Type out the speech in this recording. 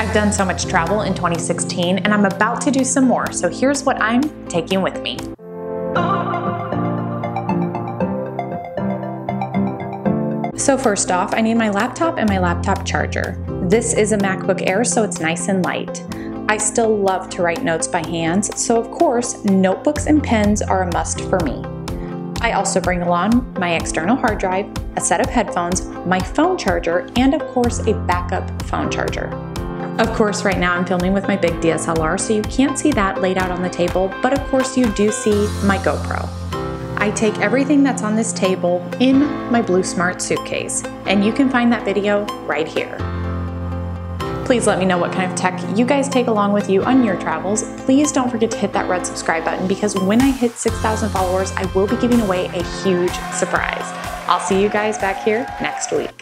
I've done so much travel in 2016 and I'm about to do some more, so here's what I'm taking with me. So first off, I need my laptop and my laptop charger. This is a MacBook Air, so it's nice and light. I still love to write notes by hand, so of course, notebooks and pens are a must for me. I also bring along my external hard drive, a set of headphones, my phone charger, and of course a backup phone charger. Of course, right now I'm filming with my big DSLR, so you can't see that laid out on the table, but of course you do see my GoPro. I take everything that's on this table in my Bluesmart suitcase, and you can find that video right here. Please let me know what kind of tech you guys take along with you on your travels. Please don't forget to hit that red subscribe button because when I hit 6,000 followers, I will be giving away a huge surprise. I'll see you guys back here next week.